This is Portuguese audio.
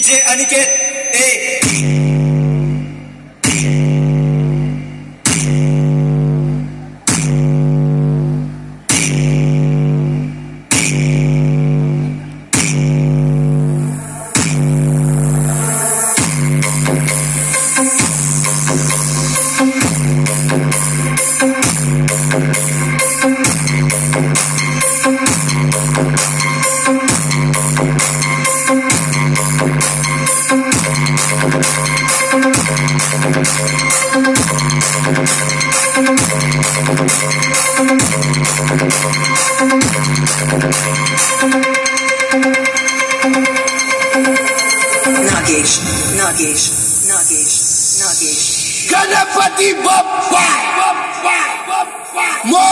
DJ 兄貴、えい Nagesh, Nagesh, Nagesh. Ganapati Bappa Moria